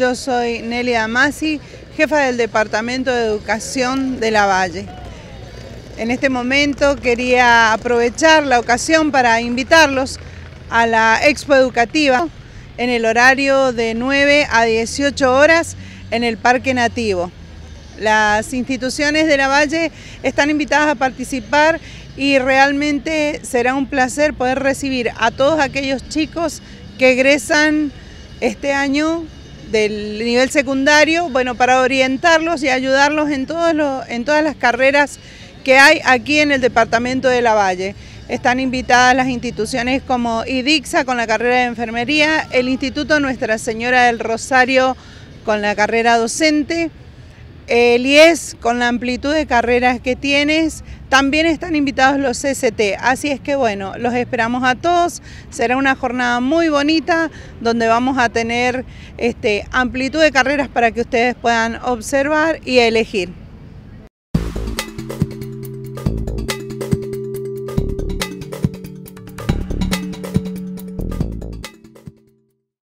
Yo soy Nelly Damasi, jefa del Departamento de Educación de La Valle. En este momento quería aprovechar la ocasión para invitarlos a la Expo Educativa en el horario de 9 a 18 horas en el Parque Nativo. Las instituciones de La Valle están invitadas a participar y realmente será un placer poder recibir a todos aquellos chicos que egresan este año del nivel secundario, bueno, para orientarlos y ayudarlos en, todas las carreras que hay aquí en el departamento de La Valle. Están invitadas las instituciones como IDIXA con la carrera de enfermería, el Instituto Nuestra Señora del Rosario con la carrera docente, el IES con la amplitud de carreras que tienes, también están invitados los CST, así es que bueno, los esperamos a todos, será una jornada muy bonita donde vamos a tener este, amplitud de carreras para que ustedes puedan observar y elegir.